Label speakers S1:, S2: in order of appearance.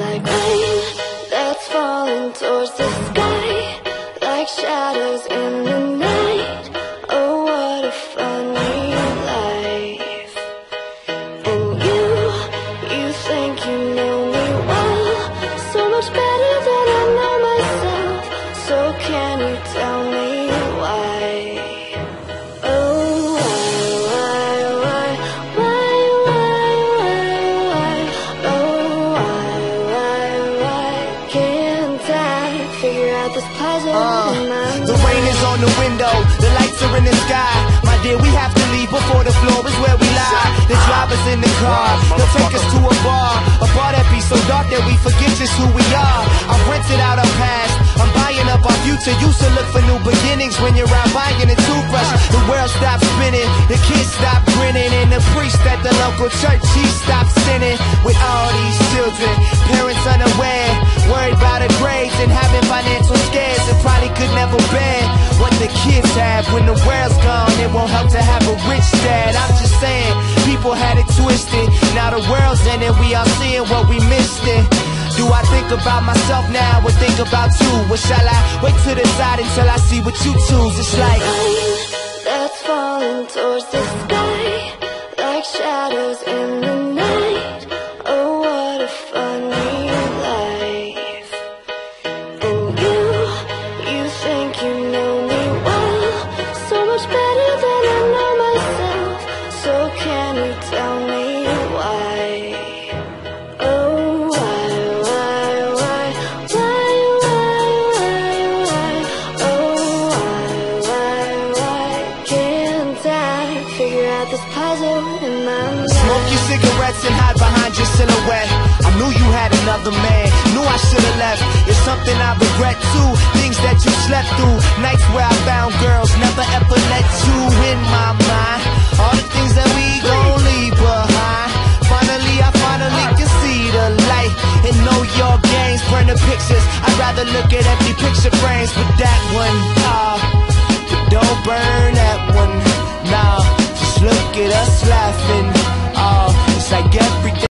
S1: Like rain figure this puzzle
S2: Uh,
S1: in my
S2: the rain is on the window, the lights are in the sky. My dear, we have to leave before the floor is where we lie. The driver's in the car, they'll take us to a bar. A bar that be so dark that we forget just who we are. I've rented out our past, I'm buying up our future. Used to look for new beginnings when you're out buying a toothbrush. The world stops spinning, the kids stop grinning, and the priest at the local church, he stopped sinning. With all these children, could never bear what the kids have when the world's gone. It won't help to have a rich dad. I'm just saying, people had it twisted. Now the world's in it, we all seeing what we missed it. Do I think about myself now or think about you? Or shall I wait to the side until I see what you choose? It's like
S1: that's falling towards the sky, out this puzzle in my mind?
S2: Smoke your cigarettes and hide behind your silhouette. I knew you had another man, knew I should've left. It's something I regret too. Things that you slept through, nights where I found girls, never ever let you in my mind. All the things that we gon' leave behind. Finally, I finally can see the light and know your games. Burn the pictures. I'd rather look at empty picture frames, but that one, ah, but don't burn that just laughing. Oh, it's like every day.